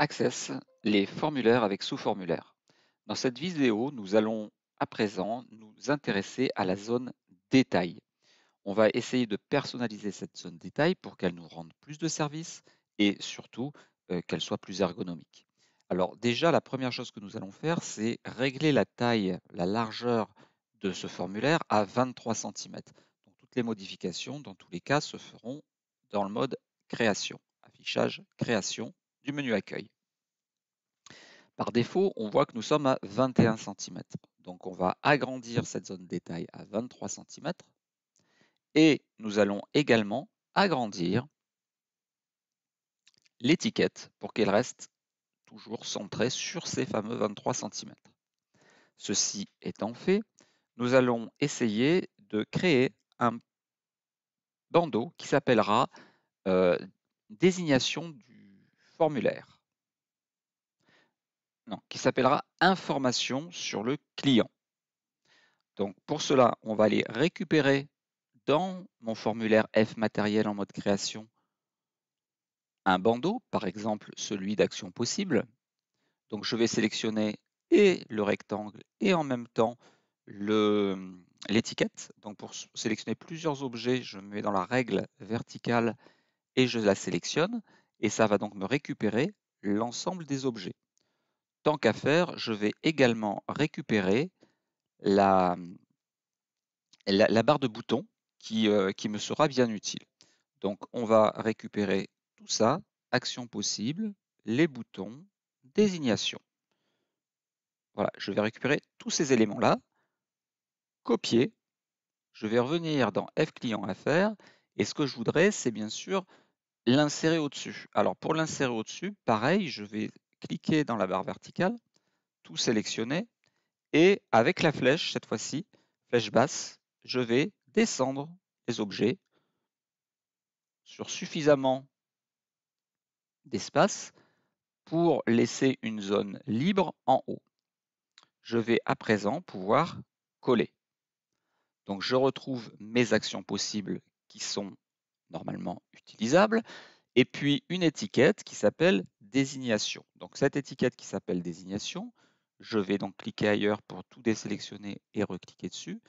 Access, les formulaires avec sous-formulaire. Dans cette vidéo, nous allons à présent nous intéresser à la zone détail. On va essayer de personnaliser cette zone détail pour qu'elle nous rende plus de services et surtout euh, qu'elle soit plus ergonomique. Alors déjà, la première chose que nous allons faire, c'est régler la taille, la largeur de ce formulaire à 23 cm. Toutes les modifications, dans tous les cas, se feront dans le mode création, affichage, création du menu accueil. Par défaut, on voit que nous sommes à 21 cm. Donc on va agrandir cette zone détail à 23 cm. Et nous allons également agrandir l'étiquette pour qu'elle reste toujours centrée sur ces fameux 23 cm. Ceci étant fait, nous allons essayer de créer un bandeau qui s'appellera euh, désignation du qui s'appellera information sur le client. Donc pour cela, on va aller récupérer dans mon formulaire F matériel en mode création un bandeau, par exemple celui d'action possible. Donc je vais sélectionner et le rectangle et en même temps l'étiquette. Donc pour sélectionner plusieurs objets, je me mets dans la règle verticale et je la sélectionne. Et ça va donc me récupérer l'ensemble des objets. Tant qu'à faire, je vais également récupérer la, barre de boutons qui, euh, qui me sera bien utile. Donc on va récupérer tout ça, action possible, les boutons, désignation. Voilà, je vais récupérer tous ces éléments-là copier. Je vais revenir dans F client affaires et ce que je voudrais, c'est bien sûr l'insérer au-dessus. Alors pour l'insérer au-dessus, pareil, je vais cliquer dans la barre verticale, tout sélectionner et avec la flèche, cette fois-ci, flèche basse, je vais descendre les objets sur suffisamment d'espace pour laisser une zone libre en haut. Je vais à présent pouvoir coller. Donc je retrouve mes actions possibles qui sont normalement utilisables, et puis une étiquette qui s'appelle désignation. Donc cette étiquette qui s'appelle désignation, je vais donc cliquer ailleurs pour tout désélectionner et recliquer dessus.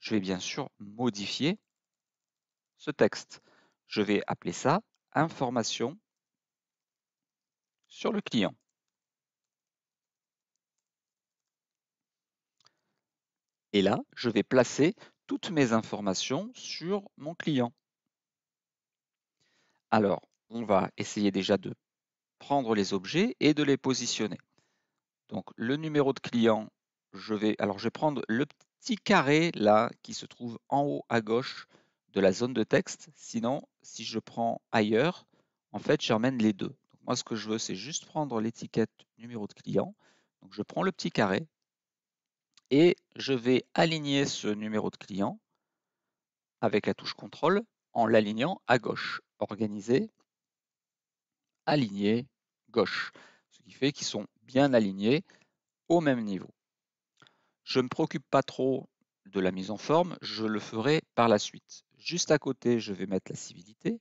Je vais bien sûr modifier ce texte. Je vais appeler ça information sur le client. Et là, je vais placer toutes mes informations sur mon client. Alors, on va essayer déjà de prendre les objets et de les positionner. Donc, le numéro de client, je vais, alors je vais prendre le petit carré là qui se trouve en haut à gauche de la zone de texte. Sinon, si je prends ailleurs, en fait, j'emmène les deux. Donc, moi, ce que je veux, c'est juste prendre l'étiquette numéro de client. Donc, je prends le petit carré, et je vais aligner ce numéro de client avec la touche contrôle en l'alignant à gauche. Organiser, aligner, gauche. Ce qui fait qu'ils sont bien alignés au même niveau. Je ne me préoccupe pas trop de la mise en forme, je le ferai par la suite. Juste à côté, je vais mettre la civilité.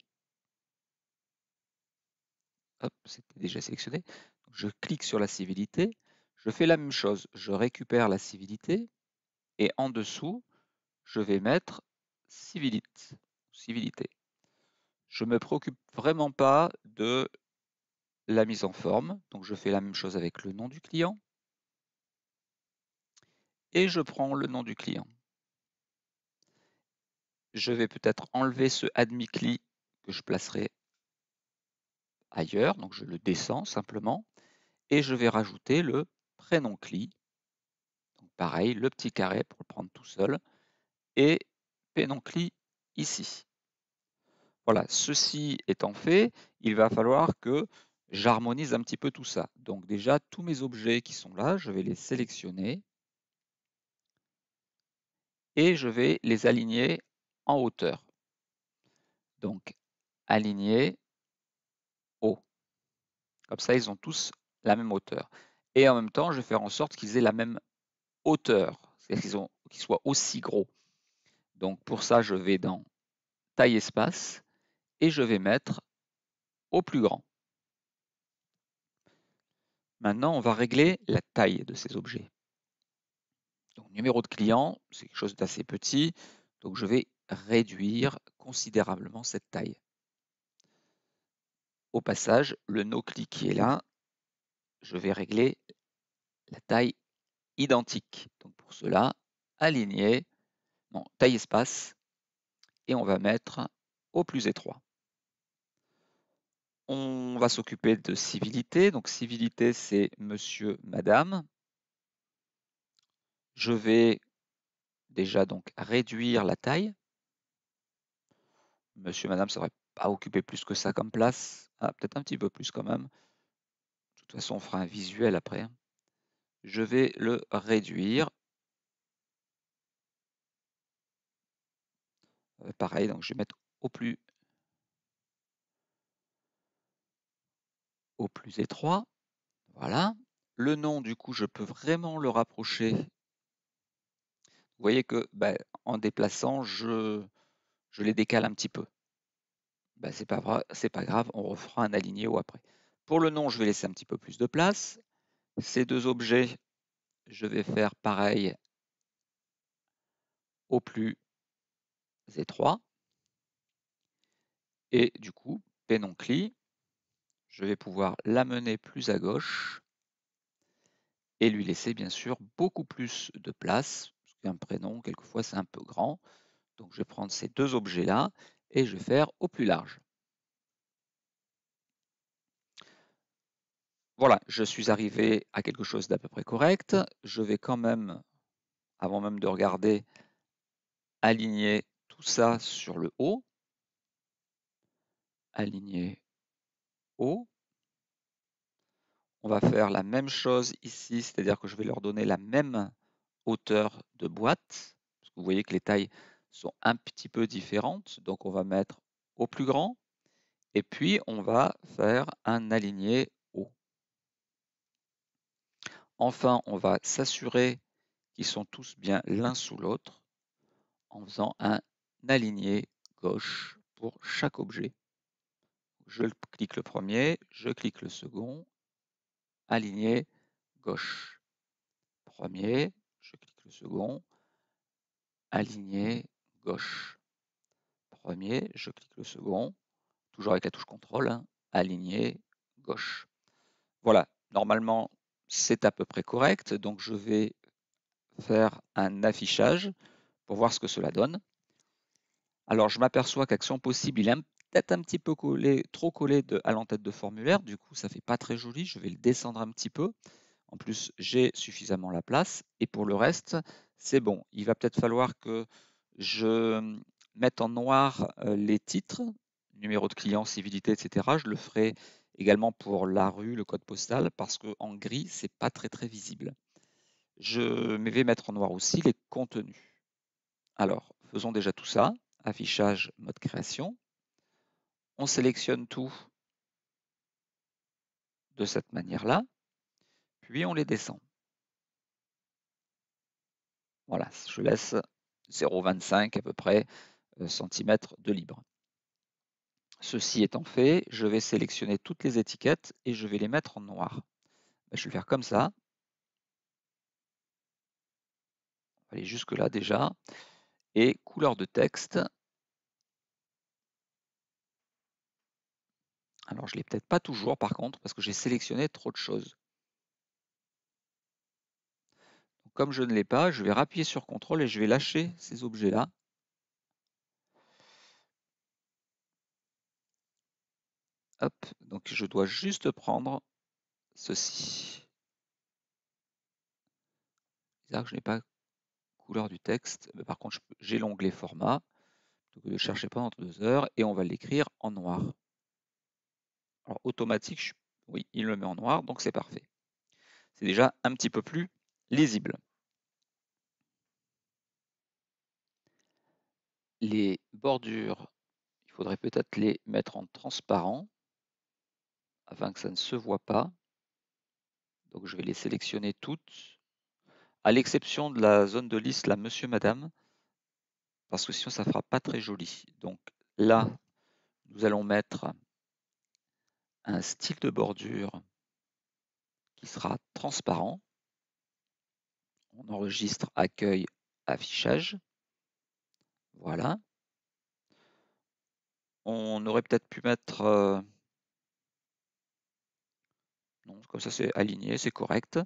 Hop, c'était déjà sélectionné. Je clique sur la civilité je fais la même chose, je récupère la civilité et en dessous, je vais mettre civilité. Je ne me préoccupe vraiment pas de la mise en forme, donc je fais la même chose avec le nom du client et je prends le nom du client. Je vais peut-être enlever ce admis-cli que je placerai ailleurs, donc je le descends simplement et je vais rajouter le prénom CLI. Donc pareil, le petit carré pour le prendre tout seul. Et prénom CLI ici. Voilà, ceci étant fait, il va falloir que j'harmonise un petit peu tout ça. Donc déjà, tous mes objets qui sont là, je vais les sélectionner et je vais les aligner en hauteur. Donc, aligner haut. Comme ça, ils ont tous la même hauteur et en même temps, je vais faire en sorte qu'ils aient la même hauteur, c'est-à-dire qu'ils soient aussi gros. Donc pour ça, je vais dans taille espace et je vais mettre au plus grand. Maintenant, on va régler la taille de ces objets. Donc, numéro de client, c'est quelque chose d'assez petit, donc je vais réduire considérablement cette taille. Au passage, le no-click qui est là, je vais régler la taille identique. Donc pour cela, aligner, non, taille espace, et on va mettre plus étroit. On va s'occuper de civilité. Donc civilité, c'est monsieur, madame. Je vais déjà donc réduire la taille. Monsieur, madame, ça ne devrait pas occuper plus que ça comme place. Ah, peut-être un petit peu plus quand même. De toute façon, on fera un visuel après. Je vais le réduire. Euh, pareil, donc je vais mettre au plus au plus étroit. Voilà. Le nom, du coup, je peux vraiment le rapprocher. Vous voyez que ben, en déplaçant, je, je les décale un petit peu. Ben, c'est pas, pas grave, on refera un aligné ou après. Pour le nom, je vais laisser un petit peu plus de place. Ces deux objets, je vais faire pareil au plus étroit. Et du coup, Pénoncli, je vais pouvoir l'amener plus à gauche et lui laisser bien sûr beaucoup plus de place, parce qu'un prénom, quelquefois, c'est un peu grand. Donc je vais prendre ces deux objets-là et je vais faire au plus large. Voilà, je suis arrivé à quelque chose d'à peu près correct. Je vais quand même, avant même de regarder, aligner tout ça sur le haut. Aligner on va faire la même chose ici, c'est-à-dire que je vais leur donner la même hauteur de boîte. vous voyez que les tailles sont un petit peu différentes. Donc on va mettre au plus grand. Et puis on va faire un aligné haut. Enfin, on va s'assurer qu'ils sont tous bien l'un sous l'autre en faisant un aligné gauche pour chaque objet je clique le premier, je clique le second, aligné, gauche. Premier, je clique le second, aligné, gauche. Premier, je clique le second, toujours avec la touche contrôle, hein, aligné, gauche. Voilà, normalement, c'est à peu près correct, donc je vais faire un affichage pour voir ce que cela donne. Alors, je m'aperçois qu'Action Possible, il est un un petit peu collé, trop collé à l'entête de formulaire. Du coup, ça fait pas très joli. Je vais le descendre un petit peu. En plus, j'ai suffisamment la place. Et pour le reste, c'est bon. Il va peut-être falloir que je mette en noir euh, les titres, numéro de client, civilité, etc. Je le ferai également pour la rue, le code postal, parce qu'en gris, c'est pas très très visible. Je vais mettre en noir aussi les contenus. Alors, faisons déjà tout ça. Affichage, mode création on sélectionne tout de cette manière-là, puis on les descend. Voilà, je laisse 0,25 à peu près euh, centimètres de libre. Ceci étant fait, je vais sélectionner toutes les étiquettes et je vais les mettre en noir. Ben, je vais faire comme ça. On va aller jusque là déjà. Et couleur de texte, Alors, je ne l'ai peut-être pas toujours, par contre, parce que j'ai sélectionné trop de choses. comme je ne l'ai pas, je vais appuyer sur CTRL et je vais lâcher ces objets-là. Donc je dois juste prendre ceci. Bizarre que je n'ai pas couleur du texte. Mais par contre, j'ai l'onglet format. Donc ne cherchez pas entre deux heures et on va l'écrire en noir. Alors automatique, oui, il le met en noir, donc c'est parfait. C'est déjà un petit peu plus lisible. Les bordures, il faudrait peut-être les mettre en transparent afin que ça ne se voit pas. Donc je vais les sélectionner toutes, à l'exception de la zone de liste, là, monsieur, madame, parce que sinon ça ne fera pas très joli. Donc là, nous allons mettre un style de bordure qui sera transparent. On enregistre accueil, affichage. Voilà. On aurait peut-être pu mettre... Euh, non, comme ça c'est aligné, c'est correct.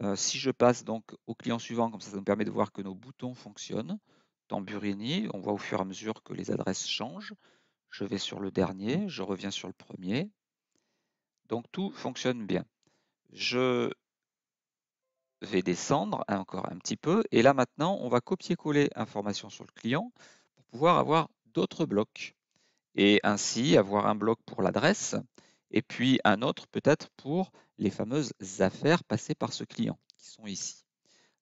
Euh, si je passe donc au client suivant, comme ça, ça nous permet de voir que nos boutons fonctionnent. Dans Burini, on voit au fur et à mesure que les adresses changent. Je vais sur le dernier, je reviens sur le premier. Donc tout fonctionne bien. Je vais descendre encore un petit peu. Et là maintenant, on va copier-coller information sur le client pour pouvoir avoir d'autres blocs. Et ainsi avoir un bloc pour l'adresse et puis un autre peut-être pour les fameuses affaires passées par ce client qui sont ici.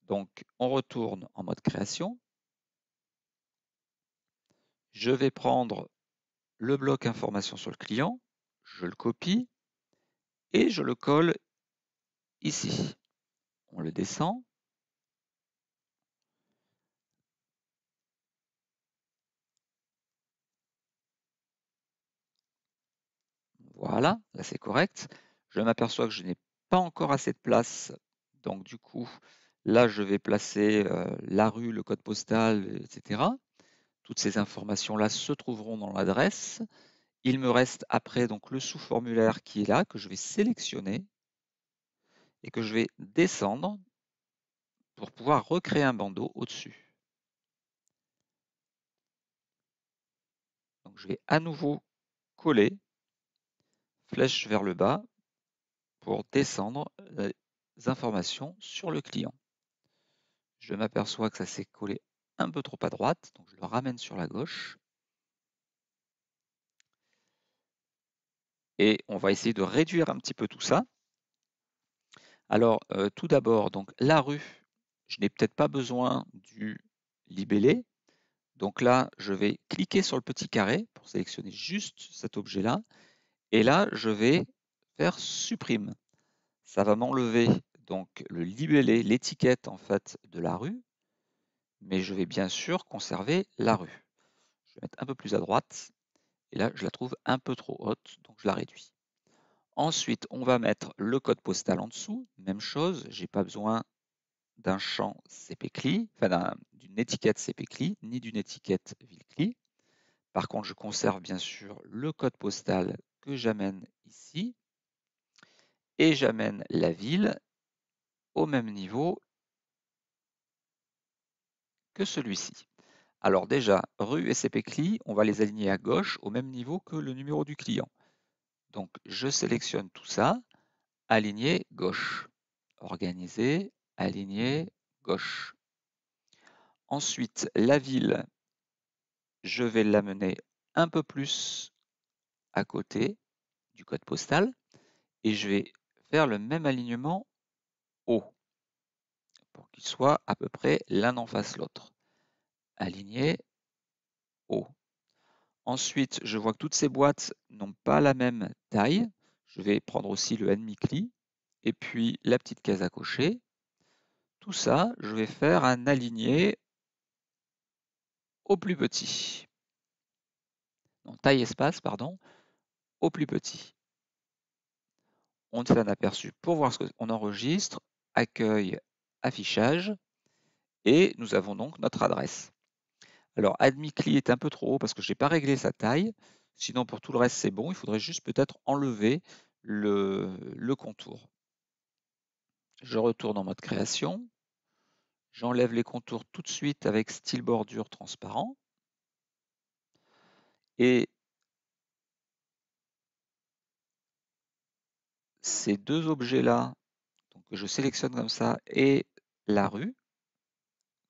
Donc on retourne en mode création. Je vais prendre le bloc information sur le client, je le copie et je le colle ici. On le descend. Voilà, là c'est correct. Je m'aperçois que je n'ai pas encore assez de place. Donc du coup, là je vais placer euh, la rue, le code postal, etc. Toutes ces informations-là se trouveront dans l'adresse. Il me reste après donc le sous-formulaire qui est là, que je vais sélectionner et que je vais descendre pour pouvoir recréer un bandeau au-dessus. Donc je vais à nouveau coller, flèche vers le bas, pour descendre les informations sur le client. Je m'aperçois que ça s'est collé un peu trop à droite, donc je le ramène sur la gauche. Et on va essayer de réduire un petit peu tout ça. Alors, euh, tout d'abord, donc la rue, je n'ai peut-être pas besoin du libellé. Donc là, je vais cliquer sur le petit carré pour sélectionner juste cet objet-là. Et là, je vais faire supprime. Ça va m'enlever donc le libellé, l'étiquette en fait de la rue mais je vais bien sûr conserver la rue. Je vais mettre un peu plus à droite, et là je la trouve un peu trop haute, donc je la réduis. Ensuite, on va mettre le code postal en dessous, même chose, je n'ai pas besoin d'un champ CPCLI, enfin d'une étiquette CPCLI, ni d'une étiquette VILCLI. Par contre, je conserve bien sûr le code postal que j'amène ici, et j'amène la ville au même niveau que celui-ci. Alors déjà, rue et CPCLI, on va les aligner à gauche au même niveau que le numéro du client. Donc je sélectionne tout ça, aligner gauche, organiser, aligner gauche. Ensuite, la ville, je vais l'amener un peu plus à côté du code postal et je vais faire le même alignement haut pour qu'ils soient à peu près l'un en face l'autre. Aligné, haut. Ensuite, je vois que toutes ces boîtes n'ont pas la même taille. Je vais prendre aussi le demi-cli et puis la petite case à cocher. Tout ça, je vais faire un aligné au plus petit. Non, taille espace, pardon, au plus petit. On fait un aperçu pour voir ce qu'on enregistre. Accueil affichage, et nous avons donc notre adresse. Alors, admis-cli est un peu trop haut parce que je n'ai pas réglé sa taille. Sinon, pour tout le reste, c'est bon. Il faudrait juste peut-être enlever le, le, contour. Je retourne en mode création. J'enlève les contours tout de suite avec style bordure transparent. Et ces deux objets-là, que je sélectionne comme ça, et la rue,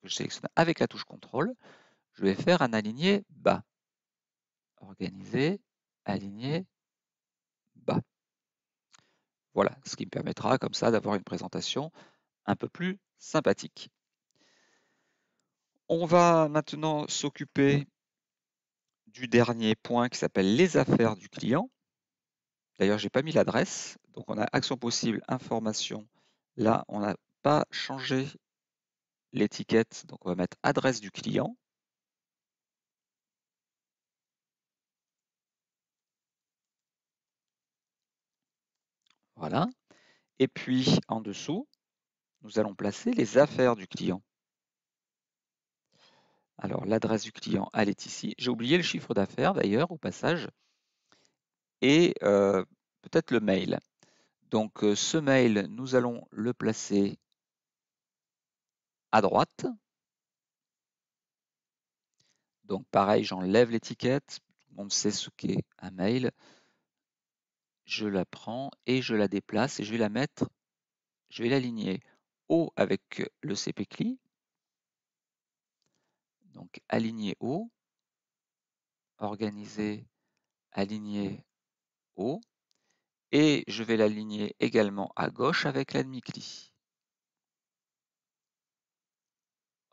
que je sélectionne avec la touche contrôle, je vais faire un aligné bas. Organiser, aligner, bas. Voilà, ce qui me permettra comme ça d'avoir une présentation un peu plus sympathique. On va maintenant s'occuper du dernier point qui s'appelle les affaires du client. D'ailleurs, je n'ai pas mis l'adresse. Donc, on a action possible, information. Là, on a pas changer l'étiquette, donc on va mettre adresse du client. Voilà. Et puis en dessous, nous allons placer les affaires du client. Alors l'adresse du client, elle est ici. J'ai oublié le chiffre d'affaires d'ailleurs au passage. Et euh, peut-être le mail. Donc euh, ce mail, nous allons le placer à droite. Donc pareil, j'enlève l'étiquette. Monde sait ce qu'est un mail. Je la prends et je la déplace et je vais la mettre, je vais l'aligner haut avec le CPCLI. Donc aligner haut, organiser, aligner haut. Et je vais l'aligner également à gauche avec la demi-cli.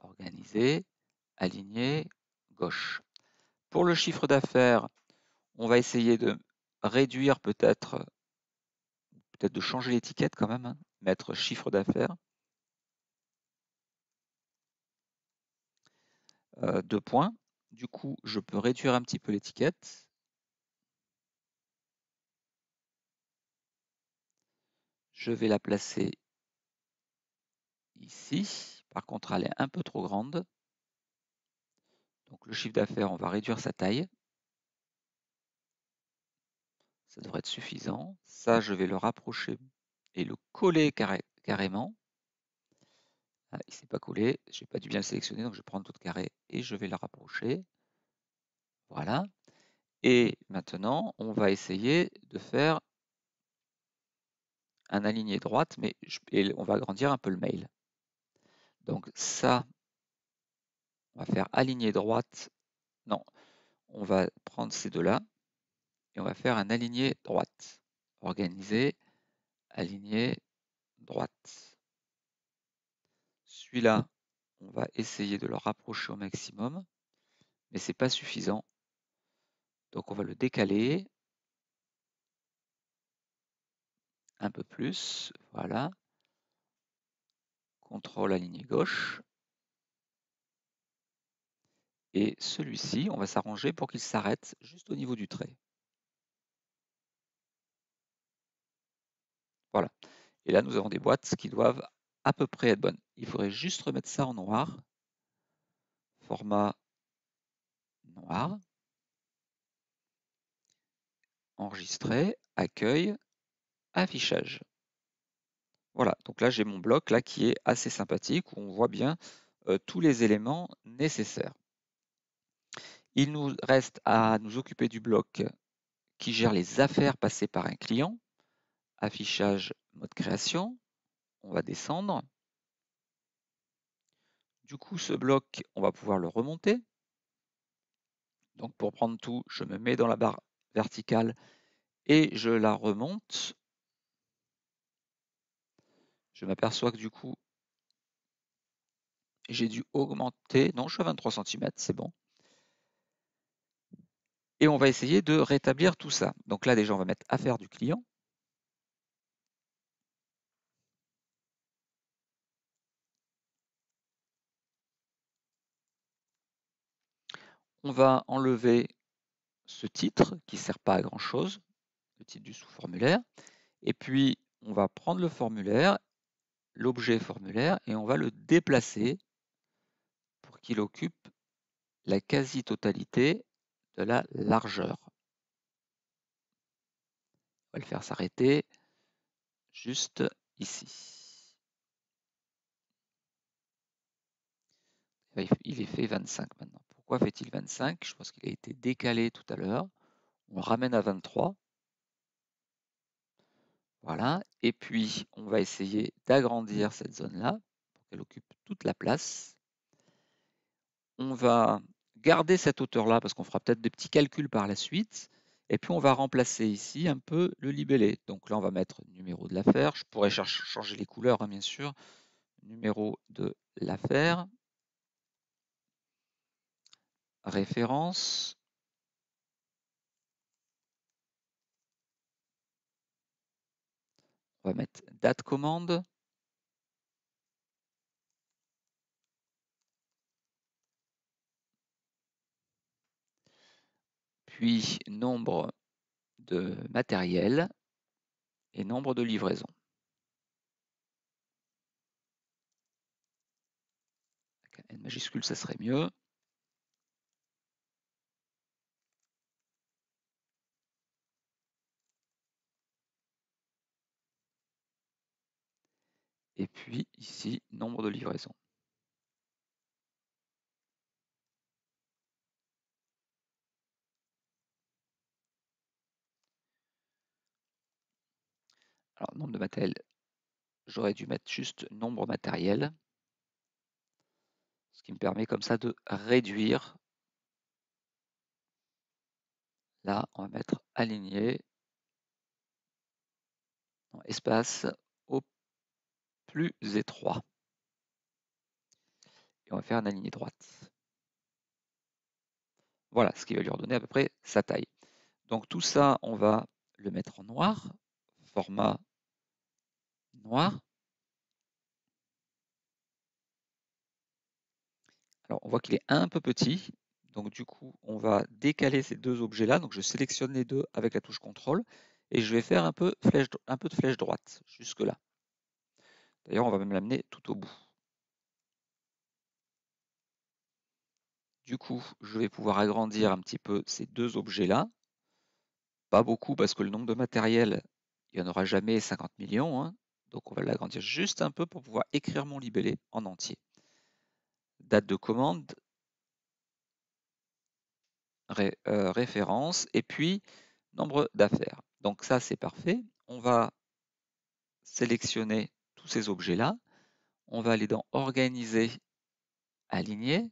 Organiser, aligner, gauche. Pour le chiffre d'affaires, on va essayer de réduire peut-être, peut-être de changer l'étiquette quand même, hein, mettre chiffre d'affaires. Euh, deux points. Du coup, je peux réduire un petit peu l'étiquette. Je vais la placer ici. Par contre, elle est un peu trop grande. Donc le chiffre d'affaires, on va réduire sa taille. Ça devrait être suffisant. Ça, je vais le rapprocher et le coller carrément. Ah, il ne s'est pas collé. Je n'ai pas dû bien le sélectionner, donc je vais prendre tout carré et je vais le rapprocher. Voilà. Et maintenant, on va essayer de faire un aligné droite, mais on va agrandir un peu le mail. Donc ça, on va faire aligné droite. Non, on va prendre ces deux-là et on va faire un aligné droite. Organiser, aligné droite. Celui-là, on va essayer de le rapprocher au maximum, mais ce n'est pas suffisant. Donc on va le décaler un peu plus, voilà. Contrôle aligné gauche. Et celui-ci, on va s'arranger pour qu'il s'arrête juste au niveau du trait. Voilà. Et là, nous avons des boîtes qui doivent à peu près être bonnes. Il faudrait juste remettre ça en noir. Format noir. Enregistrer, accueil, affichage. Voilà, donc là j'ai mon bloc là qui est assez sympathique où on voit bien euh, tous les éléments nécessaires. Il nous reste à nous occuper du bloc qui gère les affaires passées par un client. Affichage, mode création. On va descendre. Du coup, ce bloc, on va pouvoir le remonter. Donc pour prendre tout, je me mets dans la barre verticale et je la remonte je m'aperçois que du coup, j'ai dû augmenter. Non, je suis à 23 cm, c'est bon. Et on va essayer de rétablir tout ça. Donc là, déjà, on va mettre affaire du client. On va enlever ce titre qui ne sert pas à grand chose, le titre du sous-formulaire. Et puis, on va prendre le formulaire l'objet formulaire et on va le déplacer pour qu'il occupe la quasi-totalité de la largeur. On va le faire s'arrêter juste ici. Il est fait 25 maintenant. Fait-il 25 Je pense qu'il a été décalé tout à l'heure. On ramène à 23. Voilà. Et puis, on va essayer d'agrandir cette zone-là pour qu'elle occupe toute la place. On va garder cette hauteur-là parce qu'on fera peut-être des petits calculs par la suite. Et puis, on va remplacer ici un peu le libellé. Donc là, on va mettre numéro de l'affaire. Je pourrais changer les couleurs, hein, bien sûr. Numéro de l'affaire. Référence On va mettre date commande. Puis nombre de matériel et nombre de livraisons. N majuscule, ça serait mieux. Et puis ici, nombre de livraisons. Alors, nombre de matériel, j'aurais dû mettre juste nombre matériel. Ce qui me permet comme ça de réduire. Là, on va mettre aligné. espace au plus étroit. Et on va faire un aligné droite. Voilà, ce qui va lui redonner à peu près sa taille. Donc tout ça, on va le mettre en noir, format noir. Alors, on voit qu'il est un peu petit. Donc, du coup, on va décaler ces deux objets-là. Donc, je sélectionne les deux avec la touche contrôle et je vais faire un peu, flèche, un peu de flèche droite jusque-là. D'ailleurs, on va même l'amener tout au bout. Du coup, je vais pouvoir agrandir un petit peu ces deux objets-là. Pas beaucoup parce que le nombre de matériel, il n'y en aura jamais 50 millions. Hein. Donc on va l'agrandir juste un peu pour pouvoir écrire mon libellé en entier. Date de commande, euh, référence, et puis nombre d'affaires. Donc ça, c'est parfait. On va sélectionner ces objets-là. On va aller dans Organiser, Aligner,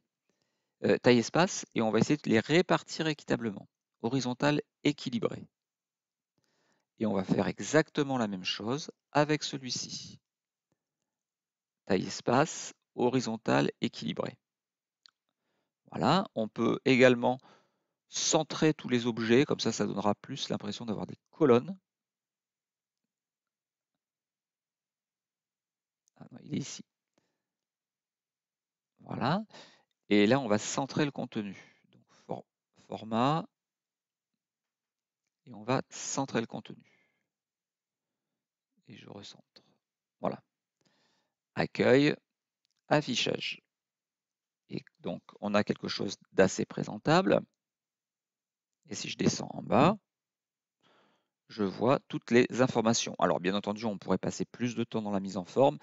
euh, taille espace, et on va essayer de les répartir équitablement. Horizontal, équilibré. Et on va faire exactement la même chose avec celui-ci. Taille espace, horizontale, équilibrée. Voilà, on peut également centrer tous les objets, comme ça, ça donnera plus l'impression d'avoir des colonnes. Ah il est ici. Voilà. Et là, on va centrer le contenu. Donc, format. Et on va centrer le contenu et je recentre. Voilà. Accueil, affichage. Et donc, on a quelque chose d'assez présentable. Et si je descends en bas, je vois toutes les informations. Alors, bien entendu, on pourrait passer plus de temps dans la mise en forme,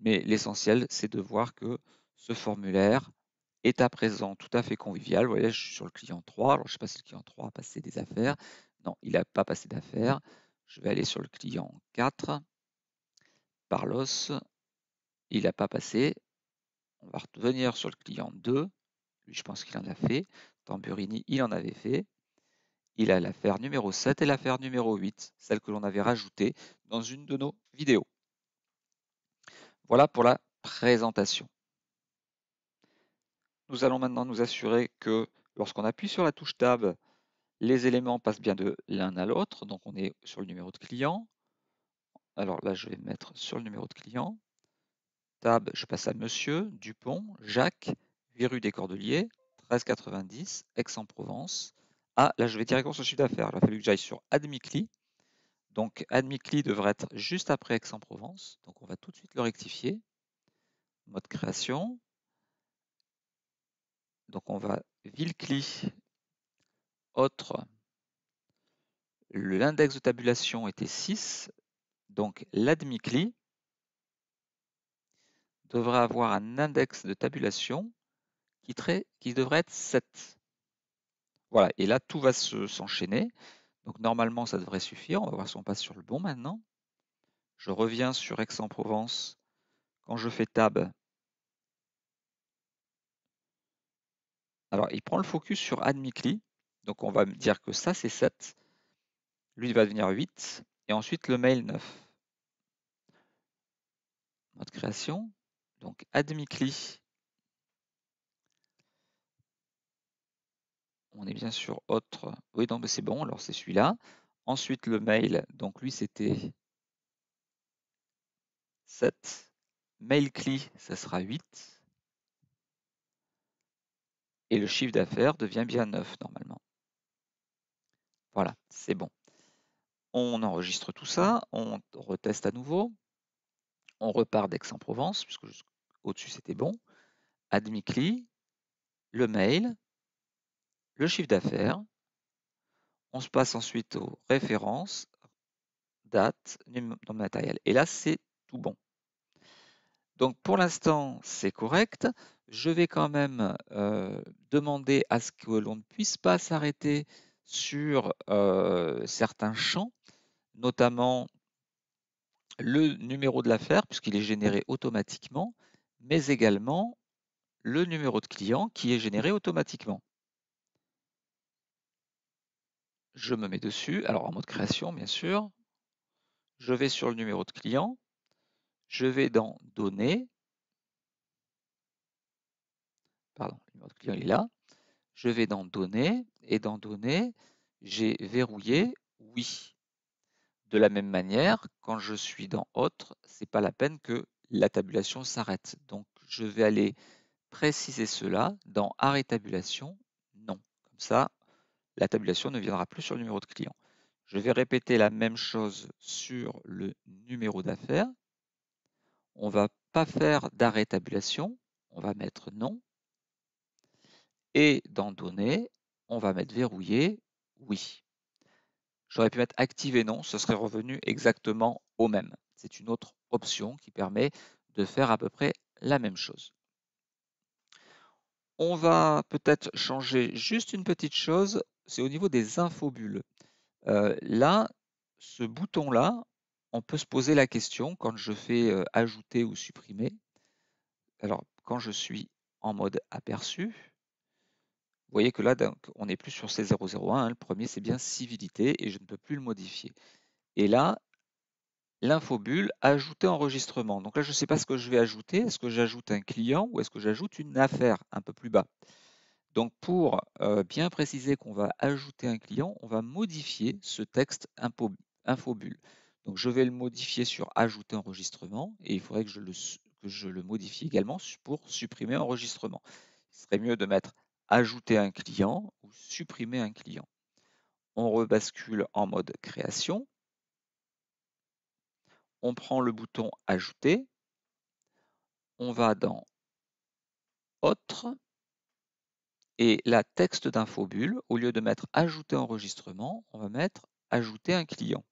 mais l'essentiel, c'est de voir que ce formulaire est à présent tout à fait convivial. Vous voyez, je suis sur le client 3. Alors, je ne sais pas si le client 3 a passé des affaires. Non, il n'a pas passé d'affaires. Je vais aller sur le client 4. Parlos, il n'a pas passé. On va revenir sur le client 2. Lui, je pense qu'il en a fait. Tamburini, il en avait fait. Il a l'affaire numéro 7 et l'affaire numéro 8, celle que l'on avait rajoutée dans une de nos vidéos. Voilà pour la présentation. Nous allons maintenant nous assurer que lorsqu'on appuie sur la touche Tab, les éléments passent bien de l'un à l'autre. Donc on est sur le numéro de client, alors là, je vais mettre sur le numéro de client. Tab, je passe à Monsieur Dupont, Jacques, 8 rue des Cordeliers, 1390, Aix-en-Provence. Ah, là, je vais directement sur le chiffre d'affaires. Il a fallu que j'aille sur Admicli. Donc, Admicli devrait être juste après Aix-en-Provence. Donc, on va tout de suite le rectifier. Mode création. Donc, on va Villecli, autre. L'index de tabulation était 6. Donc l'admicli devrait avoir un index de tabulation qui, devrait être 7. Voilà, et là tout va s'enchaîner. Donc normalement ça devrait suffire. On va voir si on passe sur le bon maintenant. Je reviens sur Aix-en-Provence. Quand je fais Tab, alors il prend le focus sur admicli. Donc on va me dire que ça c'est 7. Lui il va devenir 8. Et ensuite le mail 9 mode création. Donc admicli. On est bien sûr autre. Oui, donc c'est bon, alors c'est celui-là. Ensuite le mail, donc lui c'était 7. Mailcli, ça sera 8. Et le chiffre d'affaires devient bien 9 normalement. Voilà, c'est bon. On enregistre tout ça, on reteste à nouveau on repart d'Aix-en-Provence, puisque au-dessus c'était bon. admis le mail, le chiffre d'affaires. On se passe ensuite aux références, date, numéro matériel. Et là, c'est tout bon. Donc pour l'instant, c'est correct. Je vais quand même euh, demander à ce que l'on ne puisse pas s'arrêter sur euh, certains champs, notamment le numéro de l'affaire, puisqu'il est généré automatiquement, mais également le numéro de client qui est généré automatiquement. Je me mets dessus, alors en mode création bien sûr. Je vais sur le numéro de client, je vais dans Données. Pardon, le numéro de client est là. Je vais dans Données et dans Données, j'ai verrouillé Oui. De la même manière, quand je suis dans Autre, ce n'est pas la peine que la tabulation s'arrête. Donc, je vais aller préciser cela dans Arrêt tabulation, non. Comme ça, la tabulation ne viendra plus sur le numéro de client. Je vais répéter la même chose sur le numéro d'affaires. On ne va pas faire d'arrêt tabulation, on va mettre non. Et dans données, on va mettre verrouillé oui. J'aurais pu mettre activer non, ce serait revenu exactement au même. C'est une autre option qui permet de faire à peu près la même chose. On va peut-être changer juste une petite chose, c'est au niveau des infobules. Euh, là, ce bouton-là, on peut se poser la question quand je fais euh, ajouter ou supprimer. Alors, quand je suis en mode aperçu, vous voyez que là, on n'est plus sur C001. Hein. le premier, c'est bien civilité et je ne peux plus le modifier. Et là, l'infobulle, ajouter enregistrement. Donc là, je ne sais pas ce que je vais ajouter. Est-ce que j'ajoute un client ou est-ce que j'ajoute une affaire un peu plus bas? Donc pour euh, bien préciser qu'on va ajouter un client, on va modifier ce texte infobulle. Donc je vais le modifier sur ajouter enregistrement et il faudrait que je le, que je le modifie également pour supprimer enregistrement. Il serait mieux de mettre ajouter un client ou supprimer un client. On rebascule en mode création. On prend le bouton ajouter. On va dans autre et la texte d'infobulle, au lieu de mettre ajouter enregistrement, on va mettre ajouter un client.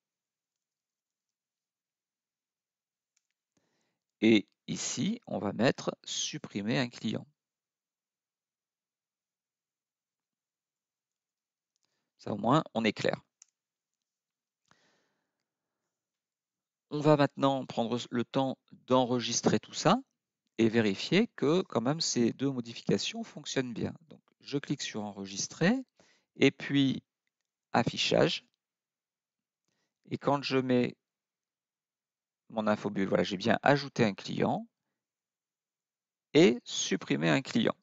Et ici, on va mettre supprimer un client. Ça au moins, on est clair. On va maintenant prendre le temps d'enregistrer tout ça et vérifier que quand même ces deux modifications fonctionnent bien. Je clique sur enregistrer et puis affichage. Et quand je mets mon infobulle, voilà, j'ai bien ajouté un client et supprimé un client.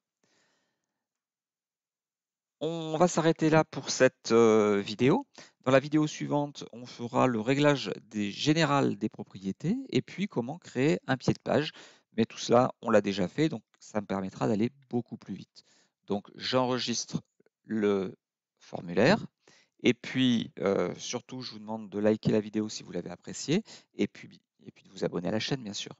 On va s'arrêter là pour cette euh, vidéo. Dans la vidéo suivante, on fera le réglage des général des propriétés et puis comment créer un pied de page. Mais tout cela, on l'a déjà fait, donc ça me permettra d'aller beaucoup plus vite. Donc j'enregistre le formulaire et puis euh, surtout, je vous demande de liker la vidéo si vous l'avez appréciée et puis, et puis de vous abonner à la chaîne, bien sûr.